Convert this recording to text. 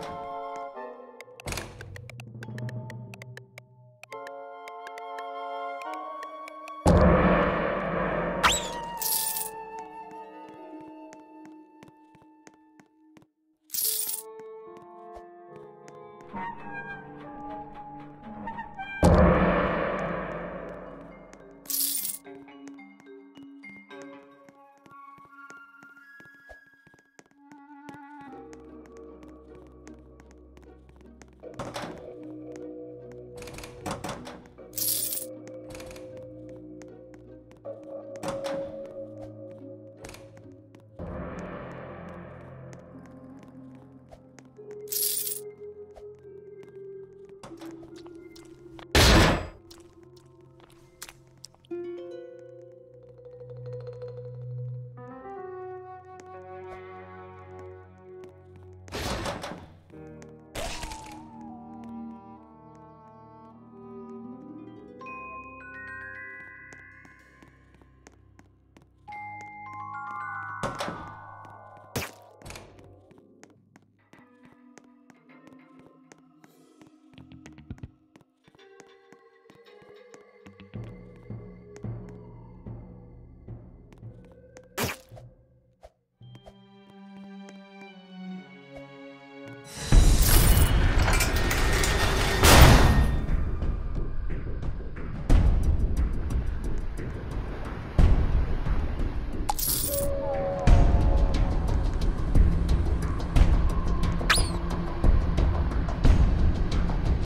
you you